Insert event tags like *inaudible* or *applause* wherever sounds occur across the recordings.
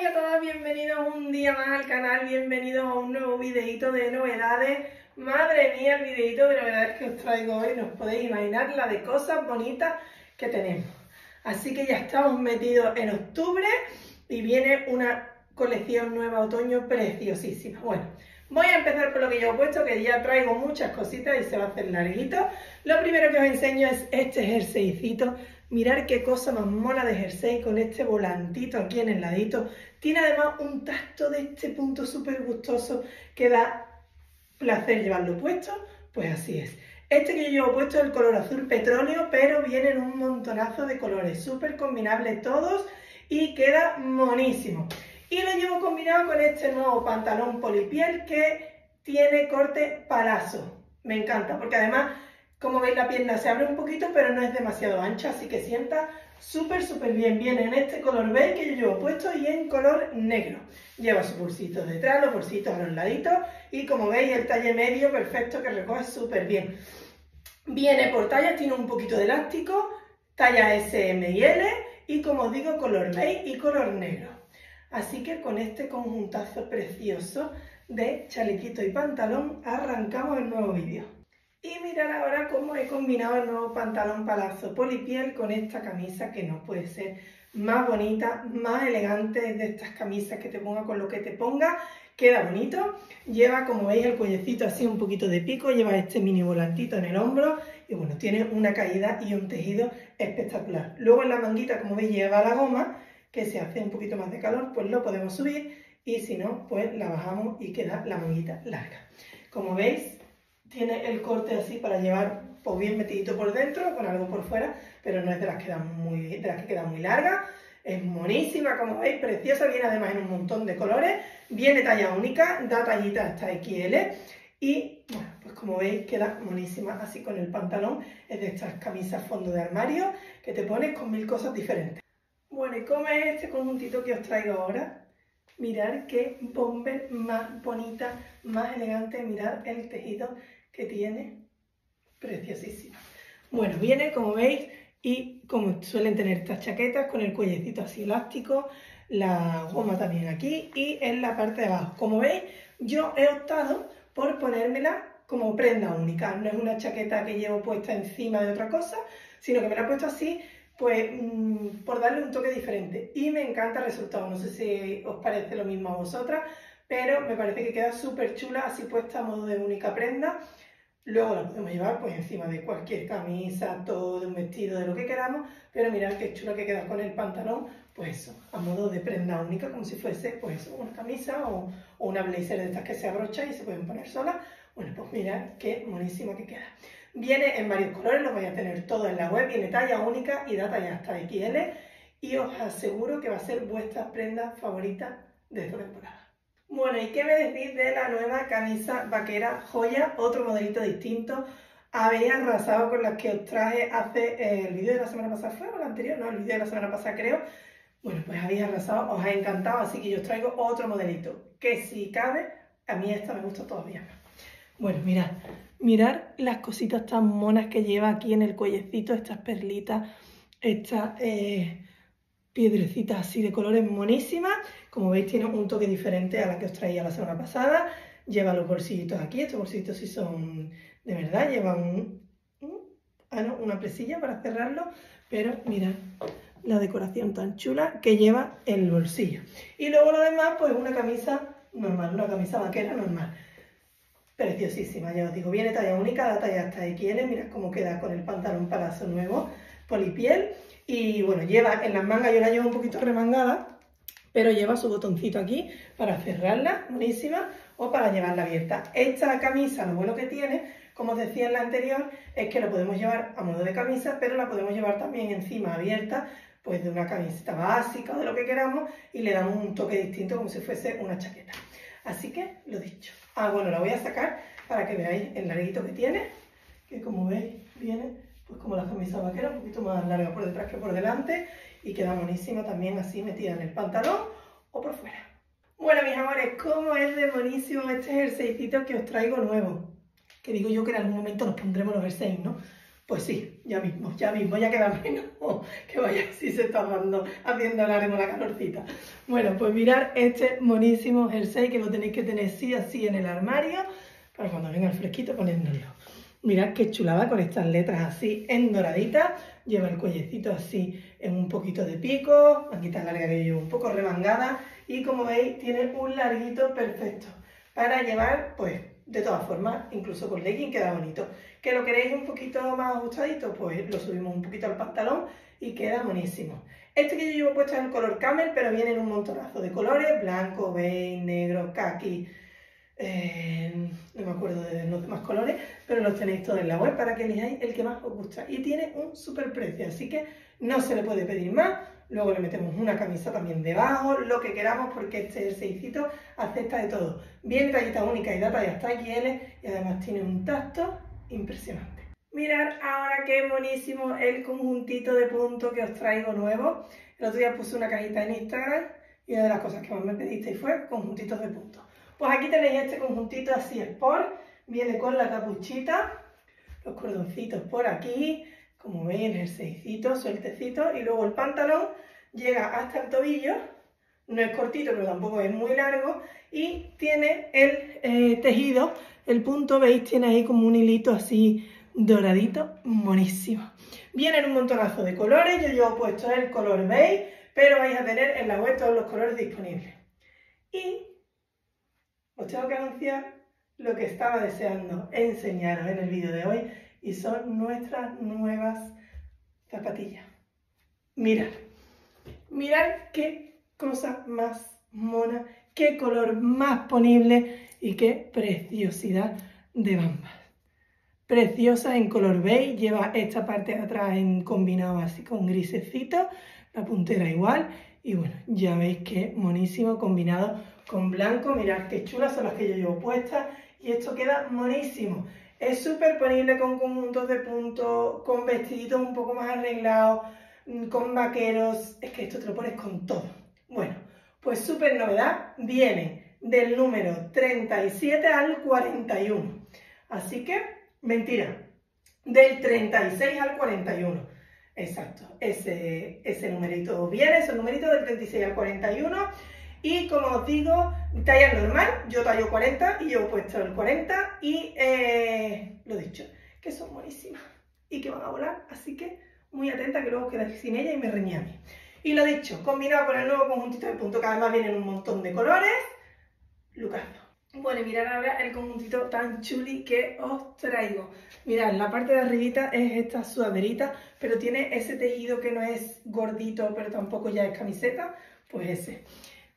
y a todas, bienvenidos un día más al canal, bienvenidos a un nuevo videito de novedades. Madre mía, el videito de novedades que os traigo hoy, no os podéis imaginar la de cosas bonitas que tenemos. Así que ya estamos metidos en octubre y viene una colección nueva otoño preciosísima. Bueno, voy a empezar por lo que yo he puesto, que ya traigo muchas cositas y se va a hacer larguito. Lo primero que os enseño es este jerseycito Mirar qué cosa más mona de jersey con este volantito aquí en el ladito. Tiene además un tacto de este punto súper gustoso que da placer llevarlo puesto. Pues así es. Este que yo llevo puesto es el color azul petróleo, pero vienen un montonazo de colores, súper combinables todos y queda monísimo. Y lo llevo combinado con este nuevo pantalón polipiel que tiene corte palazo. Me encanta, porque además como veis la pierna se abre un poquito, pero no es demasiado ancha, así que sienta súper, súper bien. Viene en este color beige que yo llevo puesto y en color negro. Lleva sus bolsitos detrás, los bolsitos a los laditos y como veis el talle medio perfecto que recoge súper bien. Viene por tallas, tiene un poquito de elástico, talla S, M y L y como os digo color beige y color negro. Así que con este conjuntazo precioso de chalequito y pantalón arrancamos el nuevo vídeo. Y mirar ahora cómo he combinado el nuevo pantalón palazo polipiel con esta camisa que no puede ser más bonita, más elegante de estas camisas que te ponga con lo que te ponga. Queda bonito. Lleva, como veis, el cuellecito así un poquito de pico, lleva este mini volantito en el hombro y bueno, tiene una caída y un tejido espectacular. Luego en la manguita, como veis, lleva la goma, que si hace un poquito más de calor, pues lo podemos subir y si no, pues la bajamos y queda la manguita larga. Como veis, tiene el corte así para llevar pues bien metidito por dentro, con algo por fuera, pero no es de las que, quedan muy, de las que queda muy larga. Es monísima, como veis, preciosa, viene además en un montón de colores, viene talla única, da tallita hasta XL y, bueno, pues como veis queda monísima así con el pantalón, es de estas camisas fondo de armario que te pones con mil cosas diferentes. Bueno, ¿y cómo es este conjuntito que os traigo ahora? Mirad qué bomber más bonita, más elegante, mirad el tejido que tiene, preciosísima. Bueno, viene como veis y como suelen tener estas chaquetas con el cuellecito así elástico, la goma también aquí y en la parte de abajo. Como veis, yo he optado por ponérmela como prenda única. No es una chaqueta que llevo puesta encima de otra cosa, sino que me la he puesto así, pues mm, por darle un toque diferente. Y me encanta el resultado. No sé si os parece lo mismo a vosotras, pero me parece que queda súper chula así puesta a modo de única prenda. Luego la podemos llevar pues encima de cualquier camisa, todo, de un vestido, de lo que queramos, pero mirad qué chula que queda con el pantalón, pues eso, a modo de prenda única, como si fuese pues una camisa o, una blazer de estas que se abrocha y se pueden poner solas. Bueno, pues mirad qué monísima que queda. Viene en varios colores, los vais a tener todos en la web, viene talla única y da talla hasta XL y os aseguro que va a ser vuestra prenda favorita de esta temporada. Bueno, ¿y qué me decís de la nueva camisa vaquera joya? Otro modelito distinto. Habéis arrasado con las que os traje hace eh, el vídeo de la semana pasada, ¿fue o el anterior? No, el vídeo de la semana pasada creo. Bueno, pues habéis arrasado, os ha encantado, así que yo os traigo otro modelito, que si cabe, a mí esta me gusta todavía más. Bueno, mirad, mirad las cositas tan monas que lleva aquí en el cuellecito, estas perlitas, estas... Eh, piedrecitas así de colores monísimas. Como veis tiene un toque diferente a la que os traía la semana pasada. Lleva los bolsillitos aquí, estos bolsillitos sí son de verdad, llevan ah, una presilla para cerrarlo, pero mirad la decoración tan chula que lleva el bolsillo. Y luego lo demás, pues una camisa normal, una camisa vaquera normal. Preciosísima, ya os digo, viene talla única, la talla hasta XL, mirad cómo queda con el pantalón palazo nuevo, polipiel y bueno, lleva en las mangas, yo la llevo un poquito remangada, pero lleva su botoncito aquí para cerrarla, buenísima, o para llevarla abierta. Esta camisa, lo bueno que tiene, como os decía en la anterior, es que la podemos llevar a modo de camisa, pero la podemos llevar también encima abierta, pues de una camiseta básica o de lo que queramos, y le damos un toque distinto como si fuese una chaqueta. Así que, lo dicho. Ah, bueno, la voy a sacar para que veáis el larguito que tiene, que como veis, viene pues como la camisa vaquera, un poquito más larga por detrás que por delante y queda buenísima también así metida en el pantalón o por fuera. Bueno, mis amores, ¿cómo es de buenísimo este jerseycito que os traigo nuevo? Que digo yo que en algún momento nos pondremos los jerseys, ¿no? Pues sí, ya mismo, ya mismo, ya queda *laughs* menos que vaya si se está dando, haciendo largo la calorcita. Bueno, pues mirar este monísimo jersey que lo tenéis que tener sí así en el armario para cuando venga el fresquito ponérnoslo. Mirad qué chulada con estas letras así en doradita. Lleva el cuellecito así en un poquito de pico, está larga que yo un poco remangada y como veis tiene un larguito perfecto para llevar pues de todas formas, incluso con legging queda bonito. ¿Que lo queréis un poquito más ajustadito? Pues lo subimos un poquito al pantalón y queda buenísimo. Este que yo llevo puesto es el color camel, pero viene en un montonazo de colores, blanco, beige, negro, khaki, eh, no me acuerdo de los demás colores, pero los tenéis todos en la web para que elijáis el que más os gusta. Y tiene un super precio, así que no se le puede pedir más. Luego le metemos una camisa también debajo, lo que queramos, porque este seisito acepta de todo. Viene tallita única y da talla hasta XL y además tiene un tacto impresionante. Mirad ahora qué buenísimo el conjuntito de punto que os traigo nuevo. El otro día puse una cajita en Instagram y una de las cosas que más me pedisteis fue conjuntitos de puntos. Pues aquí tenéis este conjuntito así sport, viene con la capuchita, los cordoncitos por aquí, como veis, el seisito, sueltecito, y luego el pantalón llega hasta el tobillo, no es cortito, pero tampoco es muy largo, y tiene el eh, tejido, el punto, veis, tiene ahí como un hilito así doradito, buenísimo. Viene en un montonazo de colores, yo llevo puesto el color beige, pero vais a tener en la web todos los colores disponibles. Y os tengo que anunciar lo que estaba deseando enseñaros en el vídeo de hoy, y son nuestras nuevas zapatillas. Mirad, mirad qué cosa más mona, qué color más ponible y qué preciosidad de bambas. Preciosa en color beige, lleva esta parte de atrás en combinado así con grisecito, la puntera igual y bueno, ya veis que monísimo combinado con blanco, mirad qué chulas son las que yo llevo puestas y esto queda monísimo. Es súper ponible con conjuntos de puntos, con vestiditos un poco más arreglados, mm, con vaqueros. Es que esto te lo pones con todo. Bueno, pues súper novedad. Viene del número 37 al 41. Así que, mentira, del 36 al 41. Exacto, ese, ese numerito viene, ese numerito del 36 al 41. Y como os digo, talla normal, yo tallo 40 y yo he puesto el 40 y eh, lo dicho, que son buenísimas y que van a volar, así que muy atenta que luego quedáis sin ella y me reñí a mí. Y lo dicho, combinado con el nuevo conjuntito de punto que además viene en un montón de colores, Lucaso. Bueno, mirad ahora el conjuntito tan chuli que os traigo. Mirad, la parte de arribita es esta sudaderita, pero tiene ese tejido que no es gordito, pero tampoco ya es camiseta, pues ese.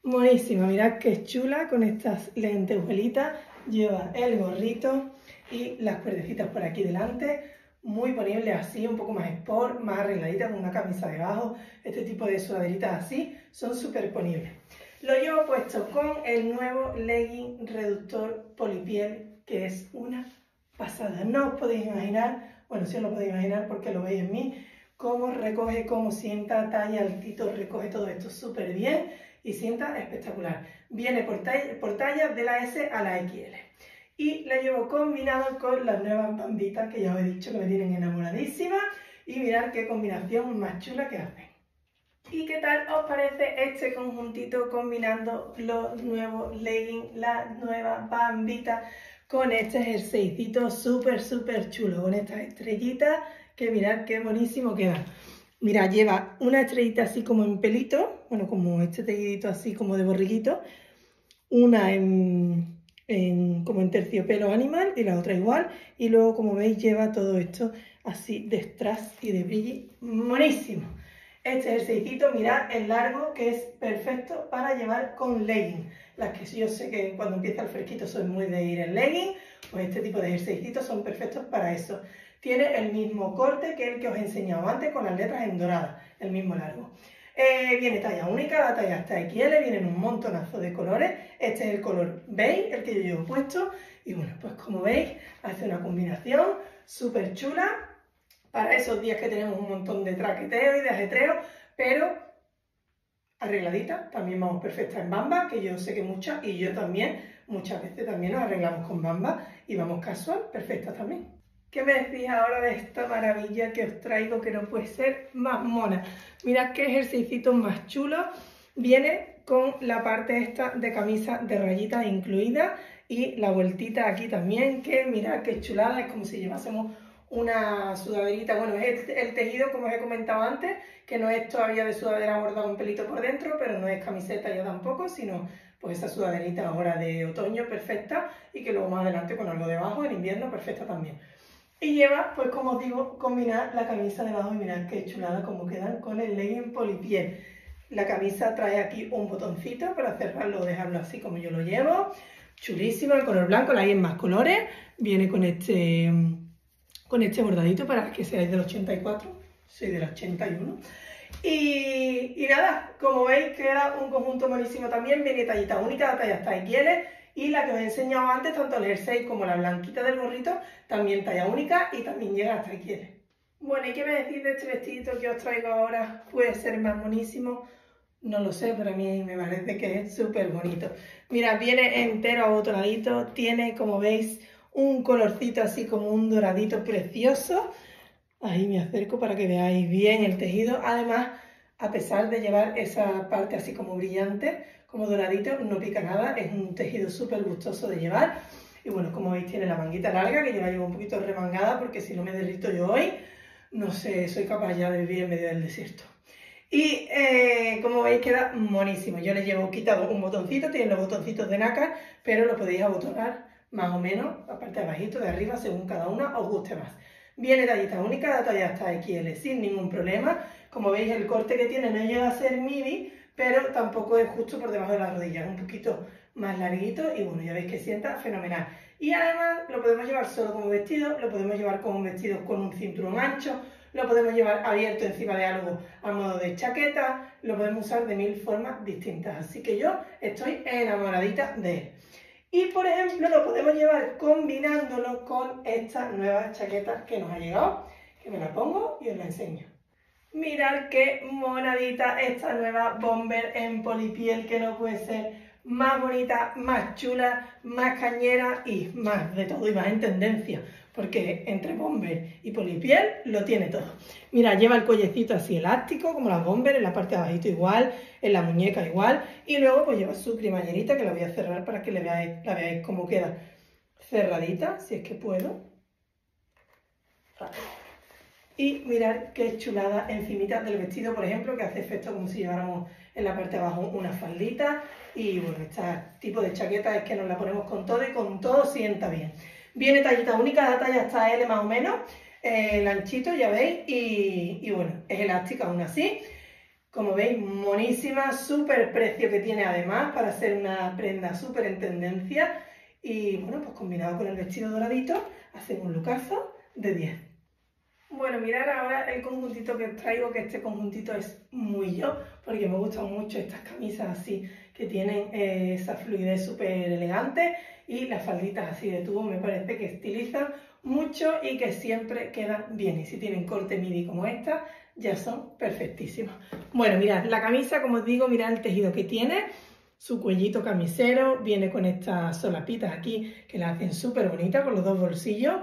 Buenísima, mirad qué chula con estas lentejuelitas. Lleva el gorrito y las cuerdecitas por aquí delante. Muy ponible así, un poco más sport, más arregladita con una camisa debajo. Este tipo de sudaderitas así son súper ponibles. Lo llevo puesto con el nuevo legging reductor polipiel, que es una pasada. No os podéis imaginar, bueno, si os lo podéis imaginar porque lo veis en mí, cómo recoge, cómo sienta, talla altito, recoge todo esto súper bien y sienta espectacular. Viene por talla, de la S a la XL. Y la llevo combinado con las nuevas bambitas que ya os he dicho que me tienen enamoradísima. Y mirad qué combinación más chula que hacen. ¿Y qué tal os parece este conjuntito combinando los nuevos leggings, las nuevas bambitas con este jerseycito súper, súper chulo, con estas estrellitas que mirad qué buenísimo queda. Mira, lleva una estrellita así como en pelito, bueno, como este tejidito así como de borriguito, una en, como en terciopelo animal y la otra igual, y luego como veis lleva todo esto así de strass y de brilli, buenísimo. Este jerseycito, mirad el largo que es perfecto para llevar con legging. Las que yo sé que cuando empieza el fresquito soy muy de ir en legging, pues este tipo de jerseycitos son perfectos para eso. Tiene el mismo corte que el que os he enseñado antes con las letras en dorada, el mismo largo. Eh, viene talla única, la talla hasta XL, vienen un montonazo de colores. Este es el color beige, el que yo llevo puesto. Y bueno, pues como veis, hace una combinación súper chula para esos días que tenemos un montón de traqueteo y de ajetreo, pero arregladita, también vamos perfecta en bamba, que yo sé que muchas, y yo también, muchas veces también nos arreglamos con bamba y vamos casual, perfecta también. ¿Qué me decís ahora de esta maravilla que os traigo que no puede ser más mona? Mirad qué ejercicio más chulo. Viene con la parte esta de camisa de rayitas incluida y la vueltita aquí también, que mirad qué chulada, es como si llevásemos una sudaderita, bueno, es el, tejido como os he comentado antes, que no es todavía de sudadera bordada un pelito por dentro, pero no es camiseta ya tampoco, sino pues esa sudaderita ahora de otoño perfecta y que luego más adelante con algo debajo en invierno perfecta también. Y lleva, pues como os digo, combinar la camisa debajo y mirad qué chulada como quedan con el legging polipiel. La camisa trae aquí un botoncito para cerrarlo o dejarlo así como yo lo llevo. Chulísimo, el color blanco, la hay en más colores. Viene con este, con este bordadito para que seáis del 84, soy del 81. Y, nada, como veis queda un conjunto buenísimo también, viene tallita única, la talla hasta XL y la que os he enseñado antes, tanto el jersey como la blanquita del gorrito, también talla única y también llega hasta XL. Bueno, ¿y qué me decís de este vestidito que os traigo ahora? ¿Puede ser más buenísimo? No lo sé, pero a mí me parece que es súper bonito. Mira, viene entero abotonadito, tiene, como veis, un colorcito así como un doradito precioso. Ahí me acerco para que veáis bien el tejido. Además, a pesar de llevar esa parte así como brillante, como doradito, no pica nada. Es un tejido súper gustoso de llevar. Y bueno, como veis, tiene la manguita larga, que yo la llevo un poquito remangada, porque si no me derrito yo hoy, no sé, soy capaz ya de vivir en medio del desierto. Y eh, como veis queda monísimo. Yo le llevo quitado un botoncito, tiene los botoncitos de nácar, pero lo podéis abotonar más o menos, la parte de abajito, de arriba, según cada una os guste más. Viene tallita única, la talla hasta XL sin ningún problema. Como veis el corte que tiene no llega a ser midi, pero tampoco es justo por debajo de las rodillas, un poquito más larguito y bueno, ya veis que sienta fenomenal. Y además lo podemos llevar solo como vestido, lo podemos llevar como un vestido con un cinturón ancho, lo podemos llevar abierto encima de algo a modo de chaqueta, lo podemos usar de mil formas distintas. Así que yo estoy enamoradita de él. Y por ejemplo lo podemos llevar combinándolo con esta nueva chaqueta que nos ha llegado, que me la pongo y os la enseño. Mirad qué monadita esta nueva bomber en polipiel que no puede ser más bonita, más chula, más cañera y más de todo y más en tendencia, porque entre bomber y polipiel lo tiene todo. Mira, lleva el cuellecito así elástico, como las bomber, en la parte de abajito igual, en la muñeca igual, y luego pues lleva su cremallerita que la voy a cerrar para que la veáis cómo queda cerradita, si es que puedo. Y mirad qué chulada encimita del vestido, por ejemplo, que hace efecto como si lleváramos en la parte de abajo una faldita. Y bueno, este tipo de chaqueta es que nos la ponemos con todo y con todo sienta bien. Viene tallita única, la talla hasta L más o menos, eh, el anchito, ya veis, y, bueno, es elástica aún así. Como veis, monísima, súper precio que tiene además para ser una prenda súper en tendencia. Y bueno, pues combinado con el vestido doradito, hace un lucazo de 10. Bueno, mirar ahora el conjuntito que traigo, que este conjuntito es muy yo, porque me gustan mucho estas camisas así, que tienen eh, esa fluidez súper elegante y las falditas así de tubo me parece que estilizan mucho y que siempre quedan bien. Y si tienen corte midi como esta, ya son perfectísimas. Bueno, mirad, la camisa, como os digo, mirad el tejido que tiene, su cuellito camisero, viene con estas solapitas aquí que la hacen súper bonita con los dos bolsillos.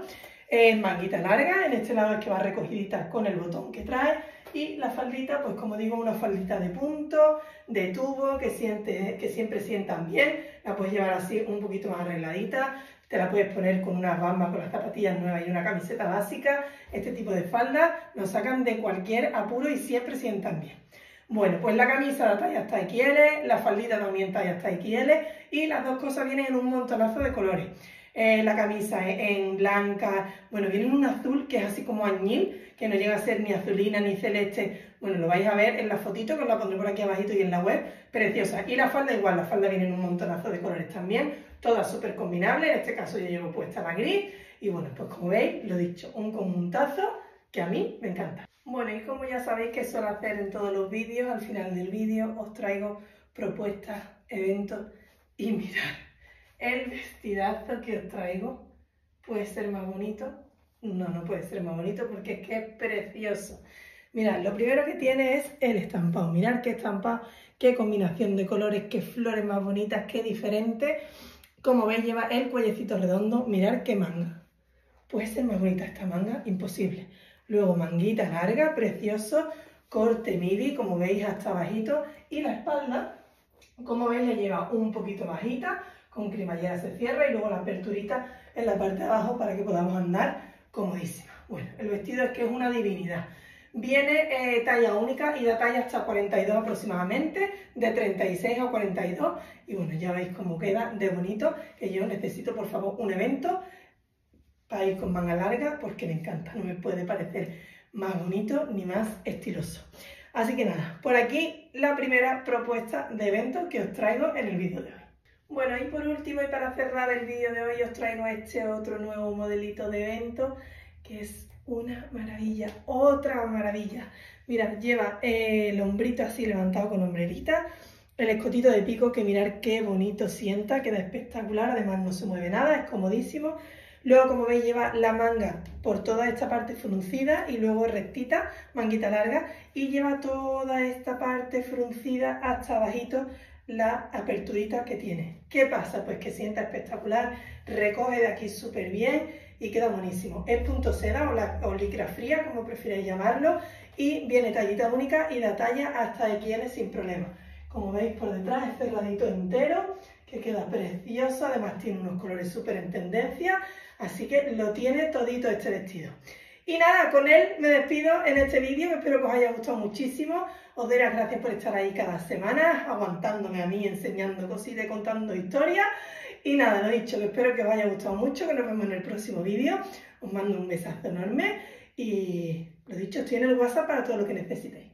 Es manguita larga, en este lado es que va recogidita con el botón que trae y la faldita, pues como digo, una faldita de punto, de tubo, que, siente, que siempre sientan bien, la puedes llevar así un poquito más arregladita, te la puedes poner con unas bambas, con las zapatillas nuevas y una camiseta básica, este tipo de faldas lo sacan de cualquier apuro y siempre sientan bien. Bueno, pues la camisa la talla hasta XL, la faldita también talla hasta XL y las dos cosas vienen en un montonazo de colores. Eh, la camisa en blanca, bueno, viene en un azul que es así como añil, que no llega a ser ni azulina ni celeste, bueno, lo vais a ver en la fotito, que os la pondré por aquí abajito y en la web, preciosa. Y la falda igual, la falda viene en un montonazo de colores también, todas súper combinables, en este caso yo llevo puesta la gris, y bueno, pues como veis, lo dicho, un conjuntazo que a mí me encanta. Bueno, y como ya sabéis que suelo hacer en todos los vídeos, al final del vídeo os traigo propuestas, eventos y mirad el vestidazo que os traigo puede ser más bonito. No, no puede ser más bonito porque es que es precioso. Mirad, lo primero que tiene es el estampado. Mirad qué estampado, qué combinación de colores, qué flores más bonitas, qué diferente. Como veis lleva el cuellecito redondo. Mirad qué manga. puede ser más bonita esta manga, imposible. Luego manguita larga, precioso, corte midi, como veis hasta bajito, y la espalda, como veis, le lleva un poquito bajita, con cremallera se cierra y luego la aperturita en la parte de abajo para que podamos andar comodísima. Bueno, el vestido es que es una divinidad. Viene eh, talla única y da talla hasta 42 aproximadamente, de 36 a 42. Y bueno, ya veis cómo queda de bonito, que yo necesito por favor un evento para ir con manga larga porque me encanta, no me puede parecer más bonito ni más estiloso. Así que nada, por aquí la primera propuesta de evento que os traigo en el vídeo de hoy. Bueno, y por último, y para cerrar el vídeo de hoy, os traigo este otro nuevo modelito de evento, que es una maravilla, otra maravilla. Mira, lleva el hombrito así levantado con hombrerita, el escotito de pico, que mirar qué bonito sienta, queda espectacular, además no se mueve nada, es comodísimo. Luego, como veis, lleva la manga por toda esta parte fruncida y luego rectita, manguita larga, y lleva toda esta parte fruncida hasta abajito la aperturita que tiene. ¿Qué pasa? Pues que sienta espectacular, recoge de aquí súper bien y queda buenísimo. Es punto seda o, la, licra fría, como prefiráis llamarlo, y viene tallita única y da talla hasta XL sin problema. Como veis por detrás es cerradito entero, que queda precioso, además tiene unos colores súper en tendencia, así que lo tiene todito este vestido. Y nada, con él me despido en este vídeo, espero que os haya gustado muchísimo. Os doy las gracias por estar ahí cada semana, aguantándome a mí, enseñando cositas contando historias. Y nada, lo dicho, espero que os haya gustado mucho, que nos vemos en el próximo vídeo. Os mando un besazo enorme y lo dicho, estoy en el WhatsApp para todo lo que necesitéis.